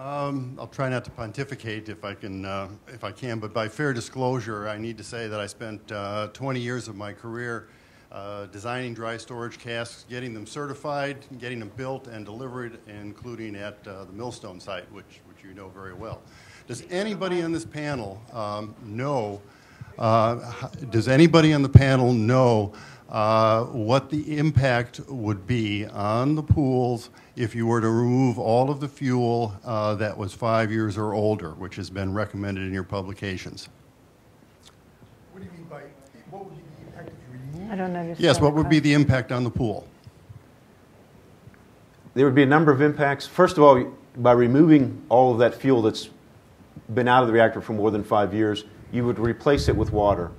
Um, I'll try not to pontificate if I can, uh, if I can, but by fair disclosure, I need to say that I spent uh, 20 years of my career uh, designing dry storage casks, getting them certified, getting them built and delivered, including at uh, the Millstone site, which, which you know very well. Does anybody on this panel um, know? Uh, does anybody on the panel know uh, what the impact would be on the pools if you were to remove all of the fuel uh, that was five years or older, which has been recommended in your publications? What do you mean by, what would be the impact if you remove? I don't understand. Yes, what would be the impact on the pool? There would be a number of impacts. First of all, by removing all of that fuel that's been out of the reactor for more than five years, you would replace it with water.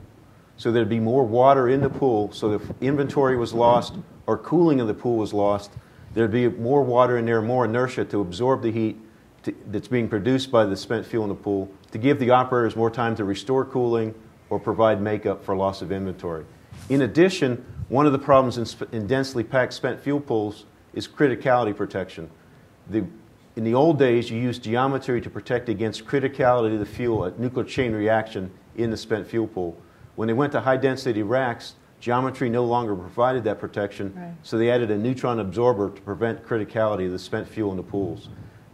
So there'd be more water in the pool. So if inventory was lost or cooling of the pool was lost, there'd be more water in there, more inertia to absorb the heat to, that's being produced by the spent fuel in the pool to give the operators more time to restore cooling or provide makeup for loss of inventory. In addition, one of the problems in, in densely packed spent fuel pools is criticality protection. The, in the old days, you used geometry to protect against criticality of the fuel, a nuclear chain reaction in the spent fuel pool. When they went to high density racks, geometry no longer provided that protection, Right. so they added a neutron absorber to prevent criticality of the spent fuel in the pools.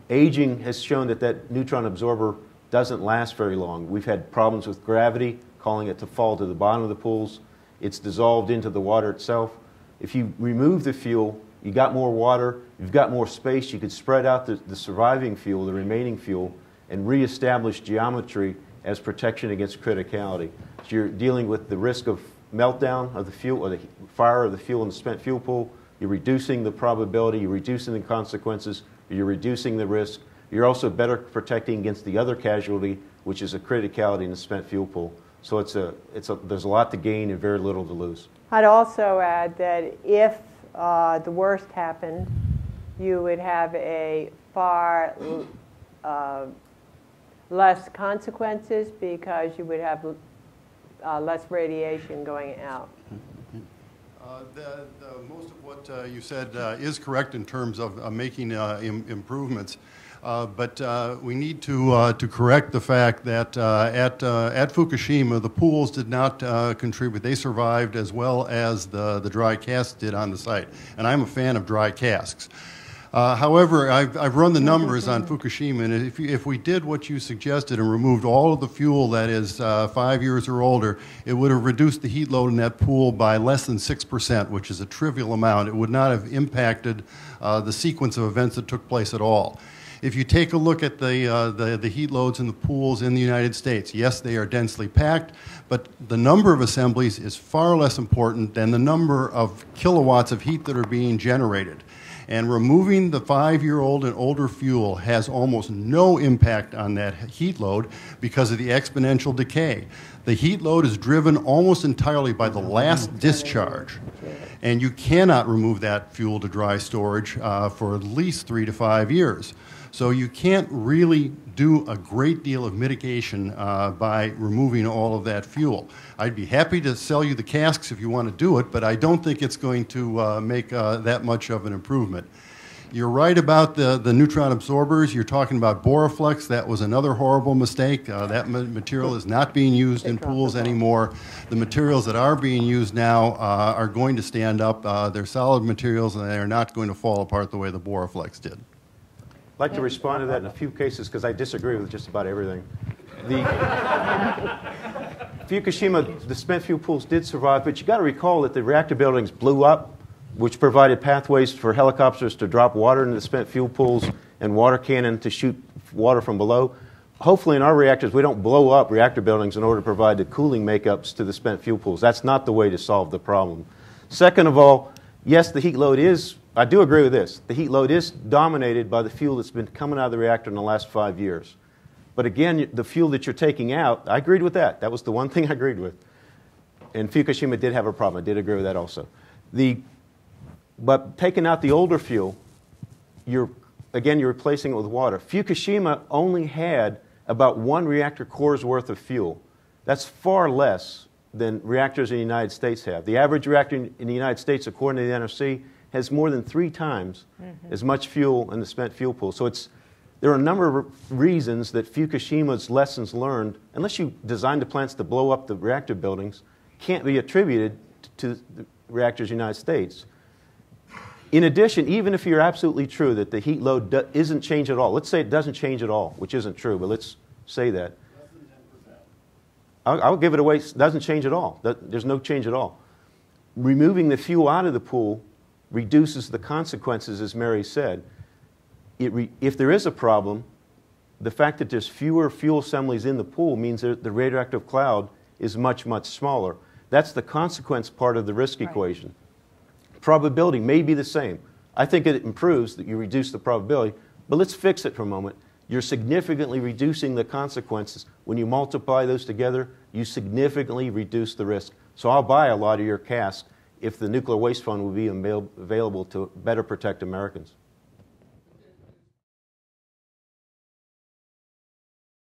Aging has shown that that neutron absorber doesn't last very long. We've had problems with gravity, calling it to fall to the bottom of the pools. It's dissolved into the water itself. If you remove the fuel, you got more water, you've got more space, you could spread out the, the surviving fuel, the remaining fuel, and reestablish geometry as protection against criticality. You're dealing with the risk of meltdown of the fuel or the fire of the fuel in the spent fuel pool. You're reducing the probability, you're reducing the consequences, you're reducing the risk. You're also better protecting against the other casualty, which is a criticality in the spent fuel pool. So it's a, it's a, there's a lot to gain and very little to lose. I'd also add that if uh, the worst happened, you would have a far uh, less consequences because you would have uh, less radiation going out. Uh, the, the, most of what uh, you said uh, is correct in terms of uh, making uh, Im- improvements. But we need to, to correct the fact that at, at Fukushima, the pools did not contribute. They survived as well as the, the dry casks did on the site. And I'm a fan of dry casks. Uh, however, I've, I've run the numbers on Fukushima, and if, if we did what you suggested and removed all of the fuel that is uh, five years or older, it would have reduced the heat load in that pool by less than 6%, which is a trivial amount. It would not have impacted uh, the sequence of events that took place at all. If you take a look at the, uh, the, the heat loads in the pools in the United States, yes, they are densely packed, but the number of assemblies is far less important than the number of kilowatts of heat that are being generated. And removing the five year old and older fuel has almost no impact on that heat load because of the exponential decay. The heat load is driven almost entirely by the last discharge. And you cannot remove that fuel to dry storage uh, for at least three to five years. So you can't really do a great deal of mitigation uh, by removing all of that fuel. I'd be happy to sell you the casks if you want to do it, but I don't think it's going to uh, make uh, that much of an improvement. You're right about the, the neutron absorbers. You're talking about Boraflex. That was another horrible mistake. Uh, that ma- material is not being used in pools anymore. The materials that are being used now uh, are going to stand up. Uh, they're solid materials and they are not going to fall apart the way the Boraflex did. I'd like to respond to that in a few cases because I disagree with just about everything. The Fukushima, the spent fuel pools did survive, but you got to recall that the reactor buildings blew up, which provided pathways for helicopters to drop water into the spent fuel pools and water cannon to shoot water from below. Hopefully, in our reactors, we don't blow up reactor buildings in order to provide the cooling makeups to the spent fuel pools. That's not the way to solve the problem. Second of all, yes, the heat load is, I do agree with this, the heat load is dominated by the fuel that's been coming out of the reactor in the last five years. But again, the fuel that you're taking out, I agreed with that. That was the one thing I agreed with. And Fukushima did have a problem. I did agree with that also. The, but taking out the older fuel, you're, again, you're replacing it with water. Fukushima only had about one reactor core's worth of fuel. That's far less than reactors in the United States have. The average reactor in, in the United States, according to the NRC, has more than three times mm-hmm. as much fuel in the spent fuel pool. So it's, There are a number of reasons that Fukushima's lessons learned, unless you designed the plants to blow up the reactor buildings, can't be attributed to the reactors in the United States. In addition, even if you're absolutely true that the heat load do- isn't changed at all, let's say it doesn't change at all, which isn't true, but let's say that. I'll, I'll give it away, it doesn't change at all. There's no change at all. Removing the fuel out of the pool reduces the consequences, as Mary said. It re, if there is a problem, the fact that there's fewer fuel assemblies in the pool means that the radioactive cloud is much, much smaller. That's the consequence part of the risk Right. equation. Probability may be the same. I think it improves that you reduce the probability, but let's fix it for a moment. You're significantly reducing the consequences. When you multiply those together, you significantly reduce the risk. So I'll buy a lot of your cask if the nuclear waste fund will be available to better protect Americans.